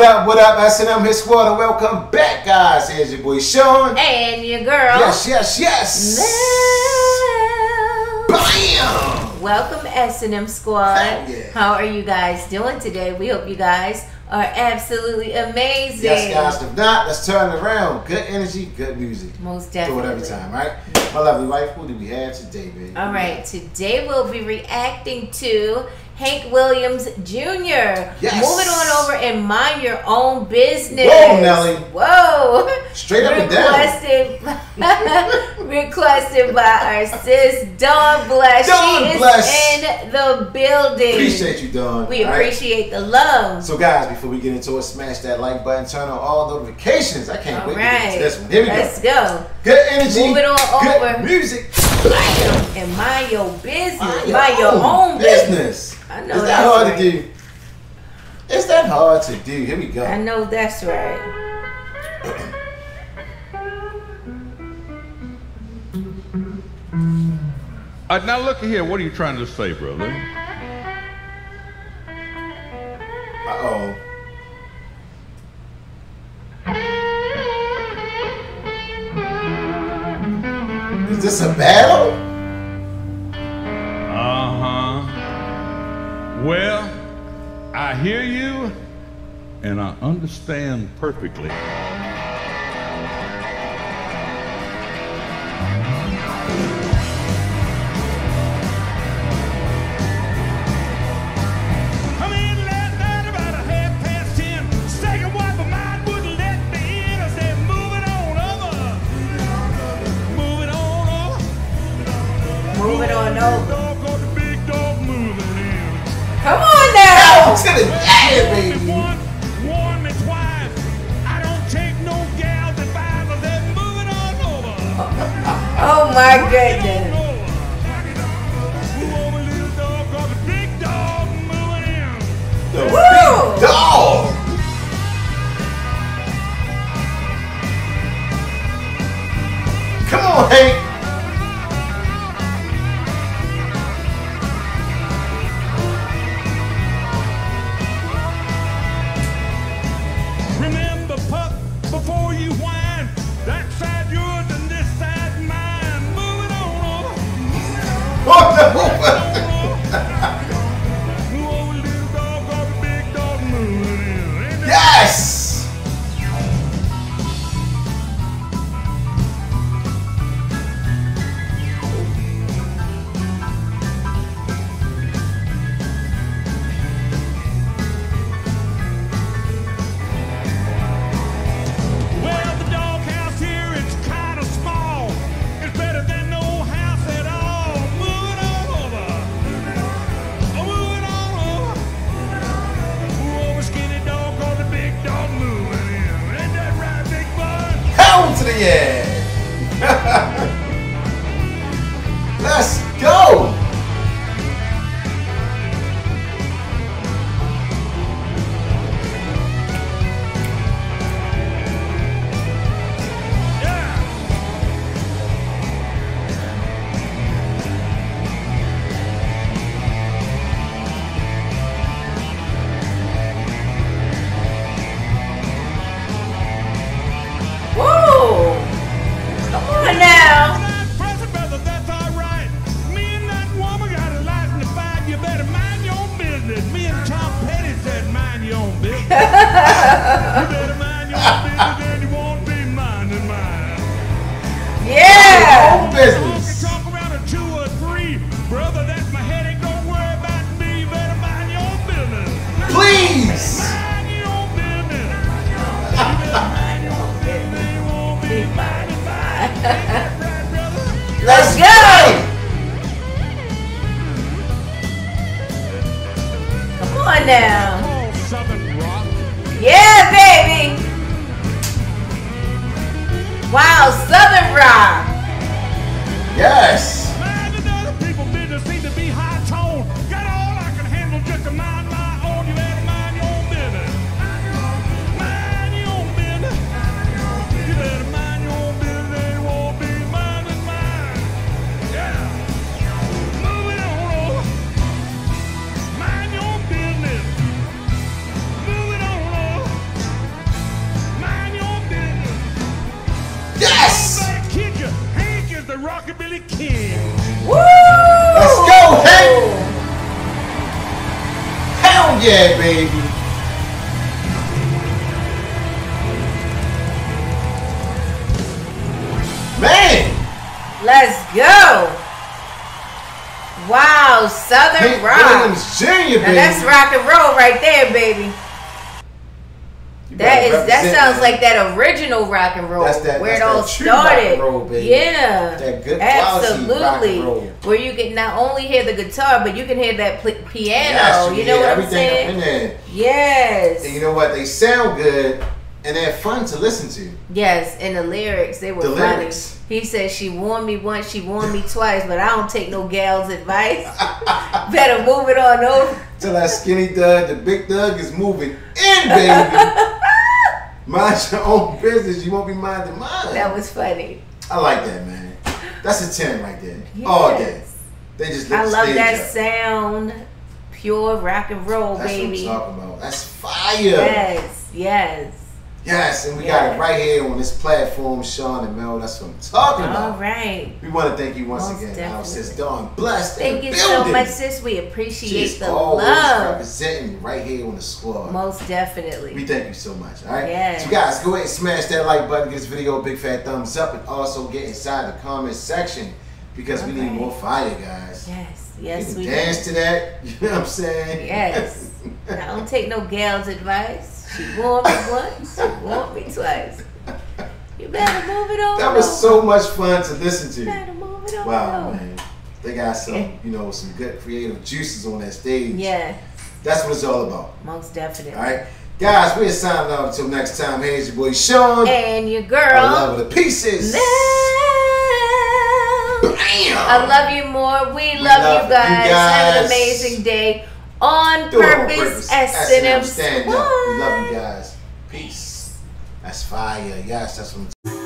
What up, what up, S&M Hit Squad, and welcome back, guys. Here's your boy Shawn. And your girl. Yes, yes, yes. Bam! Welcome, S&M Squad. Yeah. How are you guys doing today? We hope you guys are absolutely amazing. Yes, guys. If not, let's turn it around. Good energy, good music. Most definitely. Do it every time, right? My lovely wife, who do we have today, baby? All right, today we'll be reacting to Hank Williams Jr. Yes. Moving on over and mind your own business. Whoa, Nelly. Whoa. Straight up and down. Requested, requested by our sis Dawn Bless. Dawn she Bless. in the building. Appreciate you, Dawn. We All right? appreciate the love. So, guys, before we get into it, smash that like button, turn on all notifications. I can't All wait to get right. to this one. Here we Let's go. go. Good energy. Move it on good over. music. Bam. And mind your business. Mind Mind your, own business. I know Is that that's hard right. to do? Is that hard to do? Here we go. I know that's right. Uh, now look here. What are you trying to say, brother? Is this a battle? Uh huh. Well, I hear you, and I understand perfectly. Gals advice. I said, move it on over. Oh my goodness. roupa. To the. Let's go. Come on now. Yeah, baby. Wow, Southern Rock. Yes. Yeah, baby. Man, Let's go. Wow, Southern Rock. Baby. Now that's rock and roll right there, baby. You That better that sounds like that original rock and roll That's that- where it all that true rock started. and roll, baby. Yeah, That good quality rock and absolutely. Where you can not only hear the guitar, but you can hear that piano. Yes, you know hear what I'm everything up saying? in there. Yes, And you know what? They sound good and they're fun to listen to. yes. And the lyrics, they were The funny. lyrics. He said she warned me once, she warned me twice, but I don't take no gal's advice. Better move it on over. Tell that skinny Doug, the big Doug is moving in, baby. Mind your own business. You won't be minding mine. That was funny. I like that, man. That's a 10 right there. All day. They just I love that up. sound. Pure rock and roll, That's baby. what I'm talking about. That's fire. Yes, yes. Yes, and we got it right here on this platform, Shawn and Mel. That's what I'm talking about. All right. We want to thank you once Most again, our definitely. sis Dawn. Blessed Thank you so much, sis. We appreciate is the always love. representing right here on the squad. Most definitely. We thank you so much. All right. Yes. So guys, go ahead and smash that like button, give this video a big fat thumbs up, and also get inside the comment section because we need more fire, guys. Yes, You yes, we dance do. to that. You know what I'm saying? Yes. I don't take no gal's advice. She warned me once, she warned me twice. You better move it on. that was so much fun to listen to. You better move it on. Wow, man. They got some, you know, some good creative juices on that stage. Yeah, That's what it's all about. most definitely. All right. Guys, we're signing off until next time. Here's your boy Shawn. And your girl. I love the pieces. I love you more. We, We love, love you, guys. you Have an amazing day on Do it on purpose. S&M S&M stand up. We love you guys. Peace. That's fire. Yes, that's what I'm